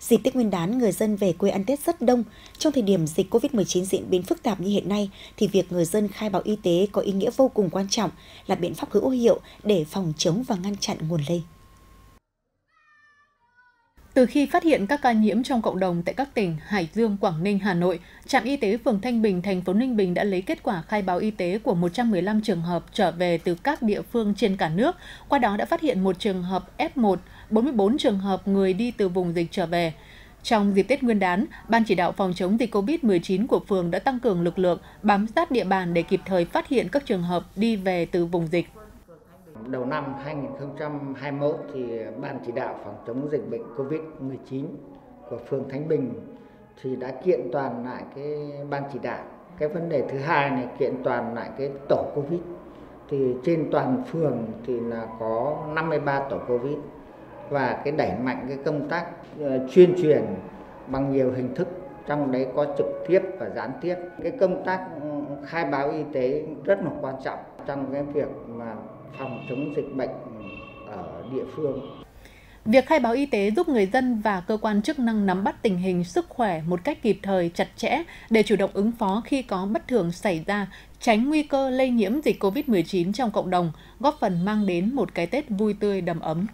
Dịp Tết Nguyên đán, người dân về quê ăn Tết rất đông. Trong thời điểm dịch COVID-19 diễn biến phức tạp như hiện nay, thì việc người dân khai báo y tế có ý nghĩa vô cùng quan trọng, là biện pháp hữu hiệu để phòng chống và ngăn chặn nguồn lây. Từ khi phát hiện các ca nhiễm trong cộng đồng tại các tỉnh Hải Dương, Quảng Ninh, Hà Nội, trạm y tế phường Thanh Bình, thành phố Ninh Bình đã lấy kết quả khai báo y tế của 115 trường hợp trở về từ các địa phương trên cả nước. Qua đó đã phát hiện một trường hợp F1, 44 trường hợp người đi từ vùng dịch trở về. Trong dịp Tết Nguyên đán, Ban chỉ đạo phòng chống dịch COVID-19 của phường đã tăng cường lực lượng bám sát địa bàn để kịp thời phát hiện các trường hợp đi về từ vùng dịch. Đầu năm 2021 thì Ban chỉ đạo phòng chống dịch bệnh COVID-19 của phường Thánh Bình thì đã kiện toàn lại cái ban chỉ đạo. Cái vấn đề thứ hai này, kiện toàn lại cái tổ COVID. Thì trên toàn phường thì là có 53 tổ COVID và cái đẩy mạnh cái công tác ờ, chuyên truyền bằng nhiều hình thức, trong đấy có trực tiếp và gián tiếp cái công tác ừ, khai báo y tế rất là quan trọng trong cái việc mà phòng chống dịch bệnh ở địa phương. Việc khai báo y tế giúp người dân và cơ quan chức năng nắm bắt tình hình sức khỏe một cách kịp thời, chặt chẽ để chủ động ứng phó khi có bất thường xảy ra, tránh nguy cơ lây nhiễm dịch COVID-19 trong cộng đồng, góp phần mang đến một cái Tết vui tươi đầm ấm.